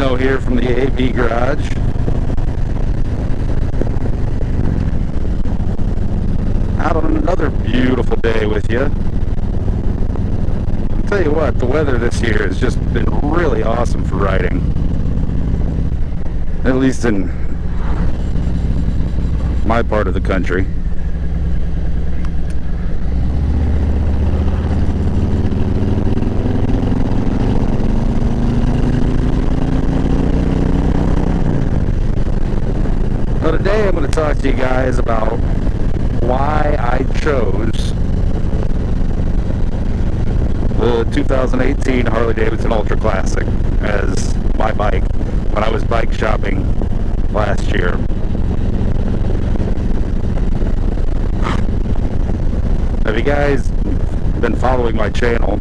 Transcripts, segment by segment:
here from the AB Garage. Out on another beautiful day with you. I'll tell you what, the weather this year has just been really awesome for riding. At least in my part of the country. So today I'm going to talk to you guys about why I chose the 2018 Harley Davidson Ultra Classic as my bike when I was bike shopping last year. Have you guys been following my channel?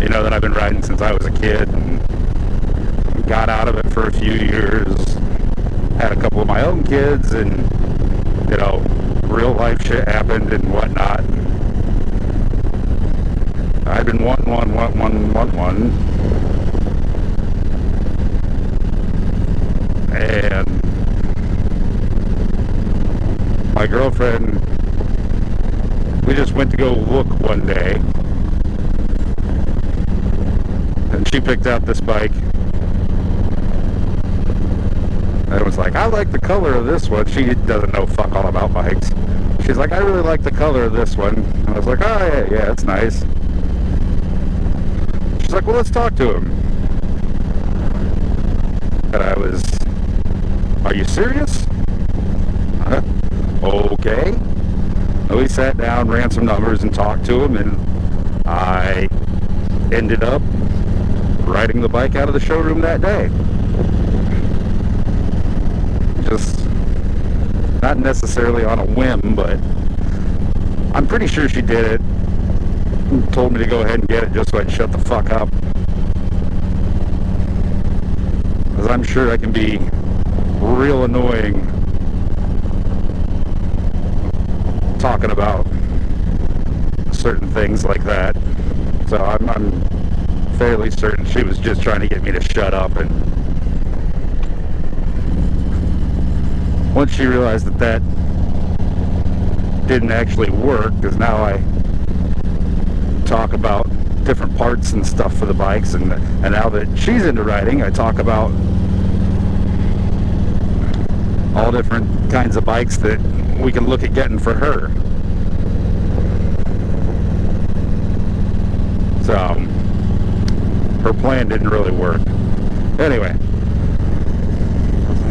You know that I've been riding since I was a kid and got out of it for a few years had a couple of my own kids and you know real life shit happened and whatnot. I've been wanting one one one one one. And my girlfriend we just went to go look one day. And she picked out this bike was like, I like the color of this one. She doesn't know fuck all about bikes. She's like, I really like the color of this one. And I was like, oh yeah, yeah, it's nice. She's like, well, let's talk to him. And I was, are you serious? Okay. And we sat down, ran some numbers, and talked to him, and I ended up riding the bike out of the showroom that day just not necessarily on a whim, but I'm pretty sure she did it. Told me to go ahead and get it just so I'd shut the fuck up. Because I'm sure I can be real annoying talking about certain things like that. So I'm, I'm fairly certain she was just trying to get me to shut up and once she realized that that didn't actually work, because now I talk about different parts and stuff for the bikes, and and now that she's into riding, I talk about all different kinds of bikes that we can look at getting for her. So her plan didn't really work. Anyway,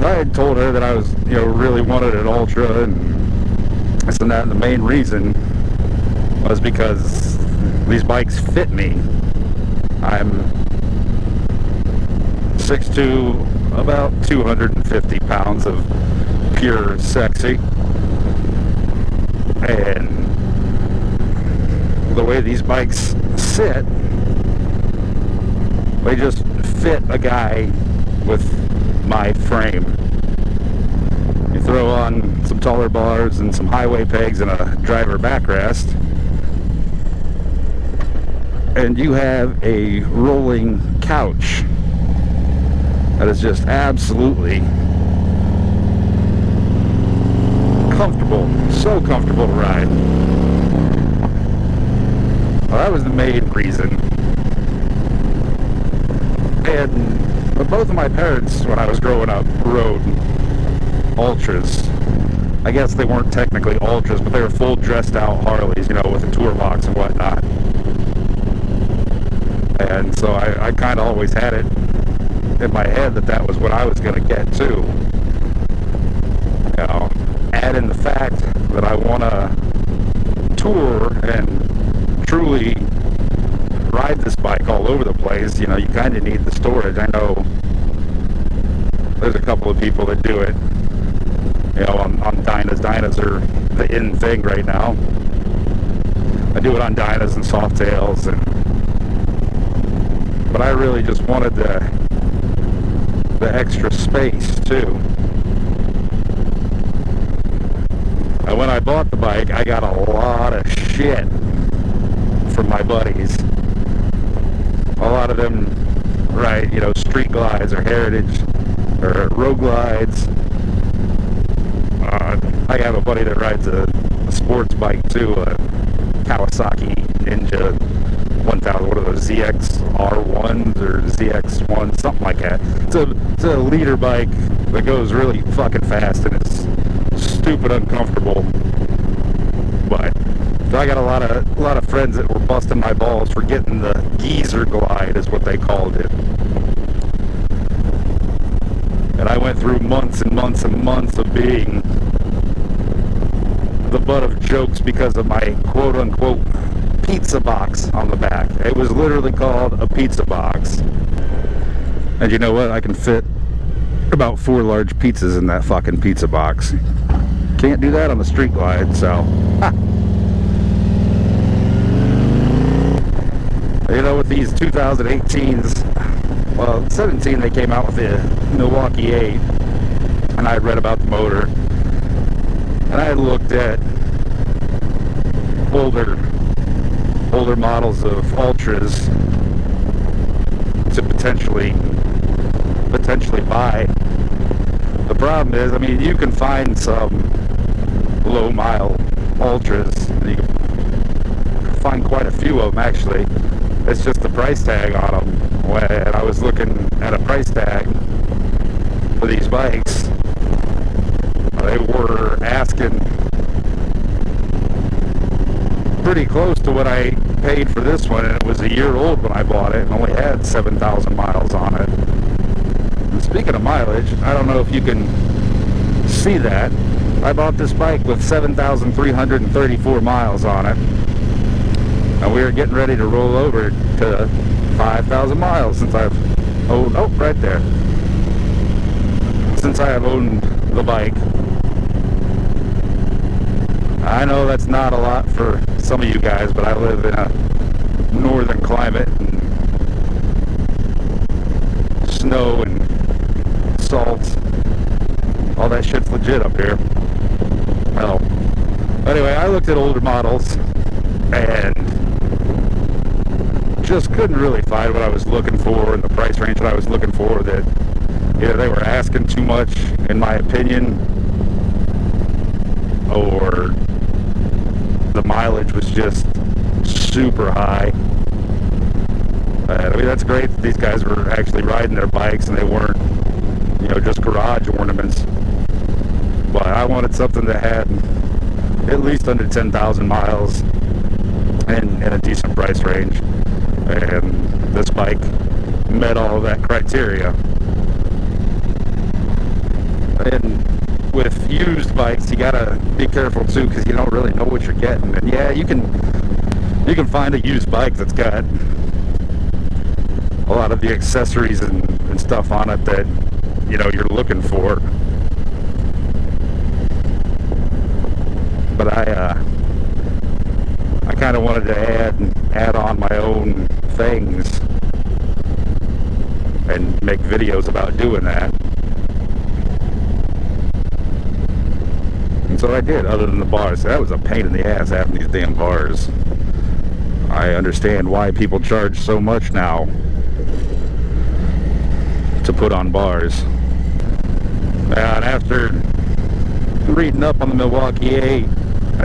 I had told her that I was, you know, really wanted an Ultra and this and that. And the main reason was because these bikes fit me. I'm 6'2", about 250 pounds of pure sexy. And the way these bikes sit, they just fit a guy with my frame. You throw on some taller bars and some highway pegs and a driver backrest and you have a rolling couch that is just absolutely comfortable, so comfortable to ride. Well, that was the main reason. And but both of my parents, when I was growing up, rode Ultras. I guess they weren't technically Ultras, but they were full dressed out Harleys, you know, with a tour box and whatnot. And so I, I kind of always had it in my head that that was what I was going to get too. You know, add in the fact that I want to tour and truly ride this bike all over the place, you know, you kind of need the storage. I know there's a couple of people that do it, you know, on, on Dynas. Dynas are the in thing right now. I do it on Dynas and Softails, and but I really just wanted the the extra space too. And when I bought the bike, I got a lot of shit from my buddies a lot of them ride, you know, street glides or heritage or road glides. Uh, I have a buddy that rides a, a sports bike too, a Kawasaki Ninja 1000, what are those, ZX-R1s or ZX1, something like that. It's a, it's a liter bike that goes really fucking fast and it's stupid uncomfortable. But so I got a lot of a lot of friends that were busting my balls for getting the geezer glide is what they called it. And I went through months and months and months of being the butt of jokes because of my quote unquote pizza box on the back. It was literally called a pizza box. And you know what? I can fit about four large pizzas in that fucking pizza box. Can't do that on the street glide, so. You know, with these 2018s, well, 17 they came out with the Milwaukee 8, and I read about the motor, and I had looked at older older models of Ultras to potentially potentially buy. The problem is, I mean, you can find some low mile Ultras. You can find quite a few of them actually. It's just the price tag on them. When I was looking at a price tag for these bikes, they were asking pretty close to what I paid for this one, and it was a year old when I bought it and only had 7,000 miles on it. And speaking of mileage, I don't know if you can see that. I bought this bike with 7,334 miles on it. And we are getting ready to roll over to 5,000 miles since I've owned, oh, right there. Since I have owned the bike. I know that's not a lot for some of you guys, but I live in a northern climate and snow and salt. All that shit's legit up here. Well, anyway, I looked at older models and just couldn't really find what I was looking for in the price range that I was looking for that either they were asking too much in my opinion or the mileage was just super high. I mean, that's great that these guys were actually riding their bikes and they weren't, you know, just garage ornaments. But I wanted something that had at least under 10,000 miles and, in a decent price range. And this bike met all of that criteria. And with used bikes, you gotta be careful too, because you don't really know what you're getting. And yeah, you can you can find a used bike that's got a lot of the accessories and, and stuff on it that you know you're looking for. But I uh, I kind of wanted to add add on my own things and make videos about doing that. And so I did, other than the bars. That was a pain in the ass having these damn bars. I understand why people charge so much now to put on bars. And after reading up on the Milwaukee 8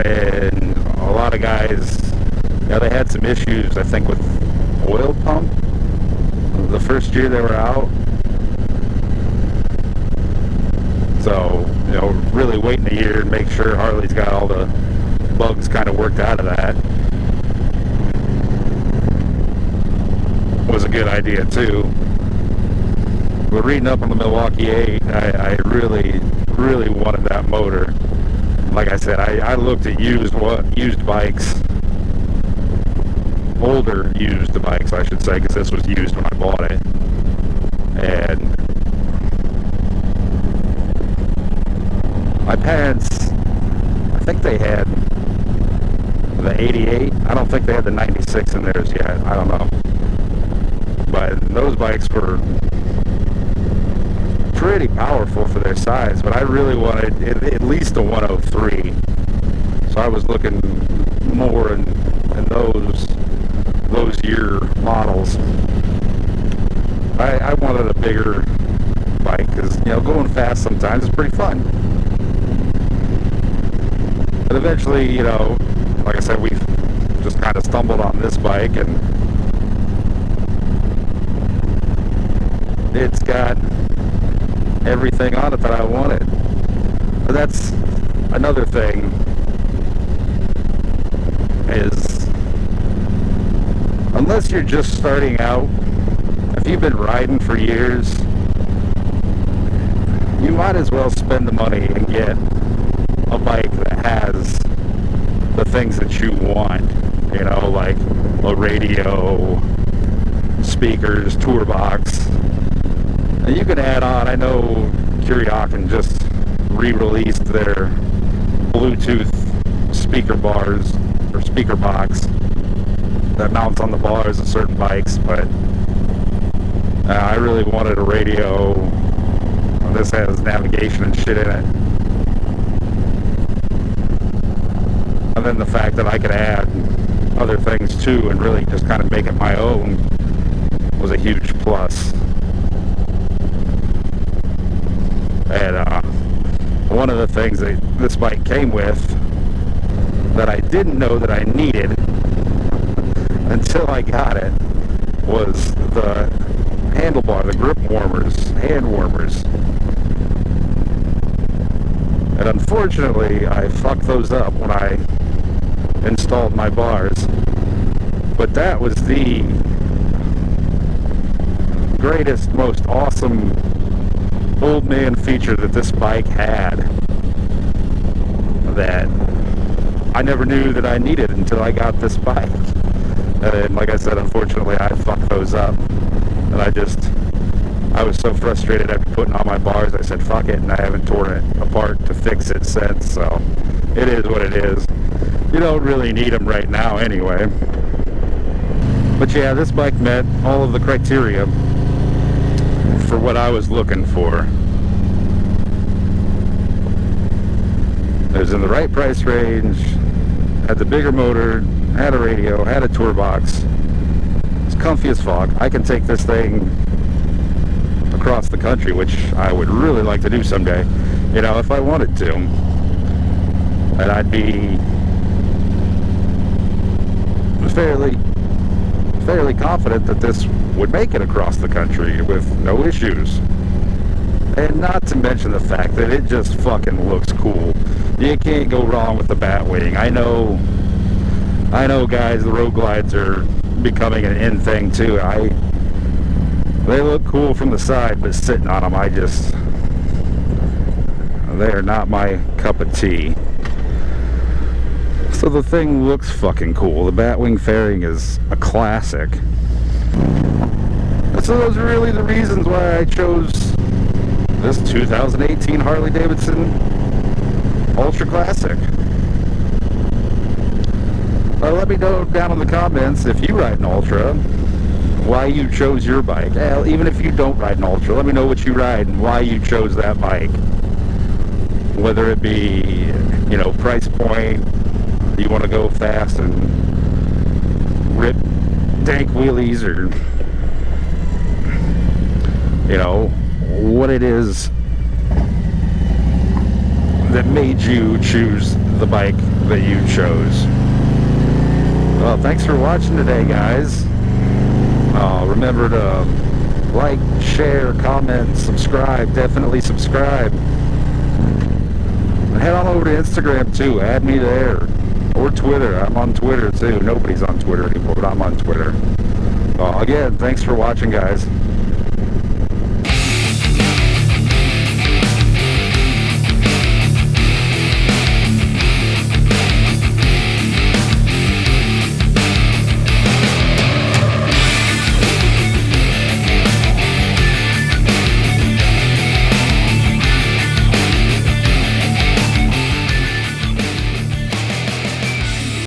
and a lot of guys, yeah, they had some issues, I think, with oil pump the first year they were out. So you know, really waiting a year and make sure Harley's got all the bugs kind of worked out of that was a good idea too. But reading up on the Milwaukee 8, I, I really, really wanted that motor. Like I said, I, I looked at used what used bikes, older used bikes, I should say, because this was used when I bought it, and My parents, I think they had the 88. I don't think they had the 96 in theirs yet. I don't know. But those bikes were pretty powerful for their size, but I really wanted at least a 103. So I was looking more in, in those those year models. I, I wanted a bigger bike because, you know, going fast sometimes is pretty fun. But eventually, you know, like I said, we just kind of stumbled on this bike and it's got everything on it that I wanted. But that's another thing is unless you're just starting out, if you've been riding for years, you might as well spend the money and get a bike that has the things that you want, you know, like a radio, speakers, tour box. And you can add on, I know Kuryakyn just re-released their Bluetooth speaker bars or speaker box that mounts on the bars of certain bikes, but uh, I really wanted a radio. This has navigation and shit in it. And then the fact that I could add other things too and really just kind of make it my own was a huge plus. And uh, one of the things that this bike came with that I didn't know that I needed until I got it was the handlebar, the grip warmers, hand warmers. And unfortunately, I fucked those up when I installed my bars. But that was the greatest, most awesome old man feature that this bike had that I never knew that I needed until I got this bike. And like I said, unfortunately, I fucked those up. And I just, I was so frustrated after putting on my bars, I said, fuck it, and I haven't torn it apart to fix it since, so it is what it is. You don't really need them right now anyway. But yeah, this bike met all of the criteria for what I was looking for. It was in the right price range, had the bigger motor, had a radio, had a tour box. It's comfy as fuck. I can take this thing across the country, which I would really like to do someday, you know, if I wanted to. And I'd be fairly fairly confident that this would make it across the country with no issues. And not to mention the fact that it just fucking looks cool. You can't go wrong with the Batwing. I know I know guys, the road glides are becoming an in thing too. I they look cool from the side, but sitting on them, I just they're not my cup of tea. So the thing looks fucking cool. The Batwing fairing is a classic. So those are really the reasons why I chose this 2018 Harley Davidson Ultra Classic. Uh, let me know down in the comments if you ride an Ultra, why you chose your bike. Hell, even if you don't ride an Ultra, let me know what you ride and why you chose that bike. Whether it be, you know, price point, you want to go fast and rip dank wheelies or you know what it is that made you choose the bike that you chose. Well thanks for watching today guys. Uh, remember to like share comment subscribe definitely subscribe. And head on over to Instagram too. Add me there or Twitter. I'm on Twitter too. Nobody's on Twitter anymore, but I'm on Twitter. Uh, again, thanks for watching, guys.